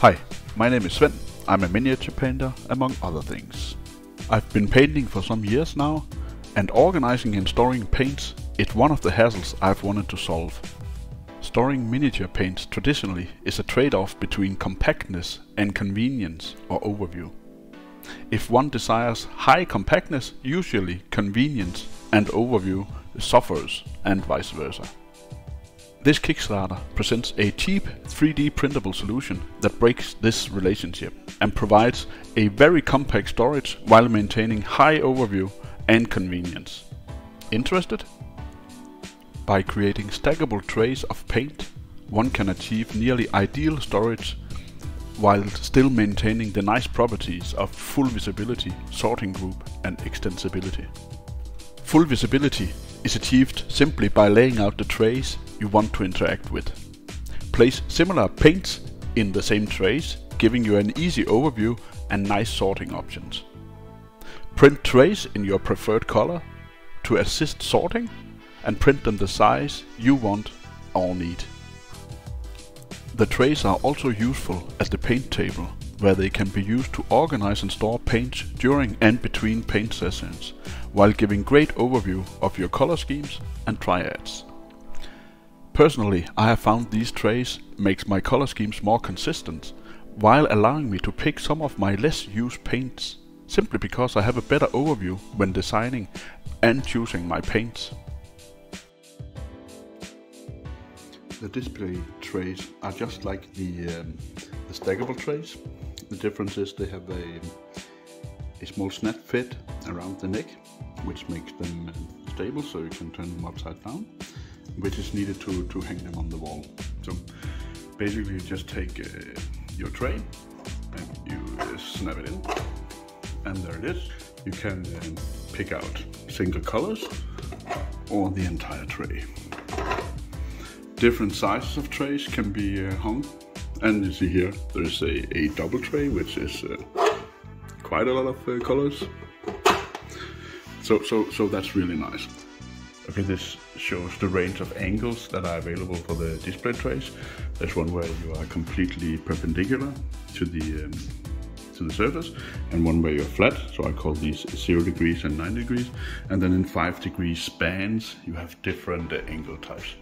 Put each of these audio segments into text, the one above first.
Hi, my name is Sven. I'm a miniature painter, among other things. I've been painting for some years now, and organizing and storing paints is one of the hassles I've wanted to solve. Storing miniature paints traditionally is a trade-off between compactness and convenience or overview. If one desires high compactness, usually convenience and overview suffers and vice versa. This Kickstarter presents a cheap 3D printable solution that breaks this relationship and provides a very compact storage while maintaining high overview and convenience. Interested? By creating stackable trays of paint, one can achieve nearly ideal storage while still maintaining the nice properties of full visibility, sorting group and extensibility. Full visibility is achieved simply by laying out the trays you want to interact with. Place similar paints in the same trays, giving you an easy overview and nice sorting options. Print trays in your preferred color to assist sorting and print them the size you want or need. The trays are also useful at the paint table where they can be used to organize and store paints during and between paint sessions, while giving great overview of your color schemes and triads. Personally, I have found these trays makes my color schemes more consistent, while allowing me to pick some of my less used paints, simply because I have a better overview when designing and choosing my paints. The display trays are just like the, um, the stackable trays. The difference is they have a, a small snap fit around the neck, which makes them stable so you can turn them upside down, which is needed to, to hang them on the wall. So basically you just take uh, your tray and you uh, snap it in and there it is. You can pick out single colors or the entire tray. Different sizes of trays can be uh, hung and you see here there's a, a double tray which is uh, quite a lot of uh, colors. So, so, so that's really nice. This shows the range of angles that are available for the display trays. There's one where you are completely perpendicular to the um, to the surface and one where you're flat so I call these 0 degrees and 9 degrees and then in 5 degree spans you have different uh, angle types.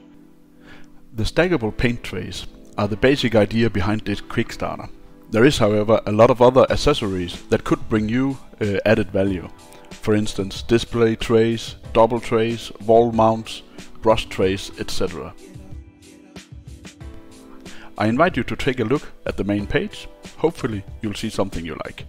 The stackable paint trays are the basic idea behind this Kickstarter. There is however a lot of other accessories that could bring you uh, added value. For instance display trays, double trays, wall mounts, brush trays etc. I invite you to take a look at the main page. Hopefully you'll see something you like.